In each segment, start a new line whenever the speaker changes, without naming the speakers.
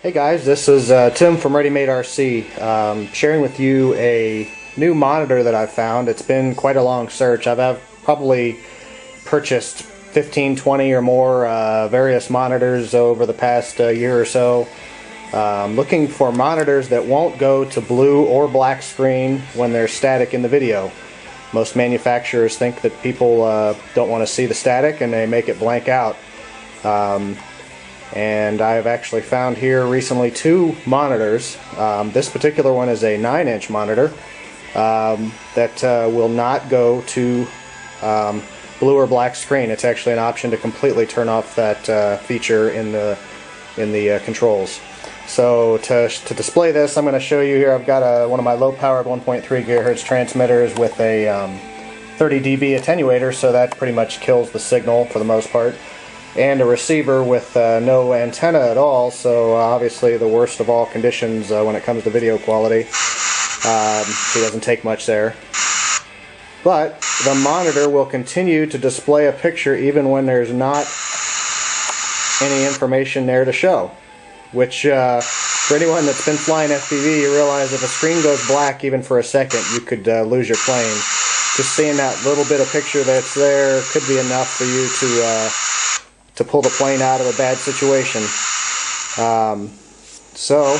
Hey guys, this is uh, Tim from Ready Made RC, um, sharing with you a new monitor that I've found. It's been quite a long search. I've have probably purchased 15, 20 or more uh, various monitors over the past uh, year or so. Um, looking for monitors that won't go to blue or black screen when they're static in the video. Most manufacturers think that people uh, don't want to see the static and they make it blank out. Um, and I've actually found here recently two monitors. Um, this particular one is a 9 inch monitor um, that uh, will not go to um, blue or black screen. It's actually an option to completely turn off that uh, feature in the in the uh, controls. So to, to display this, I'm going to show you here. I've got a, one of my low-powered 1.3 gigahertz transmitters with a um, 30 dB attenuator, so that pretty much kills the signal for the most part and a receiver with uh, no antenna at all, so uh, obviously the worst of all conditions uh, when it comes to video quality. Um, it doesn't take much there. But the monitor will continue to display a picture even when there's not any information there to show. Which, uh, for anyone that's been flying FPV, you realize if a screen goes black even for a second, you could uh, lose your plane. Just seeing that little bit of picture that's there could be enough for you to uh, to pull the plane out of a bad situation. Um, so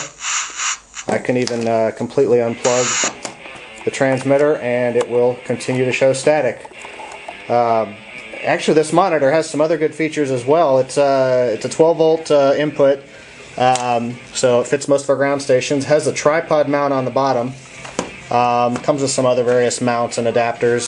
I can even uh, completely unplug the transmitter and it will continue to show static. Um, actually this monitor has some other good features as well. It's, uh, it's a 12 volt uh, input um, so it fits most of our ground stations. Has a tripod mount on the bottom. Um, comes with some other various mounts and adapters.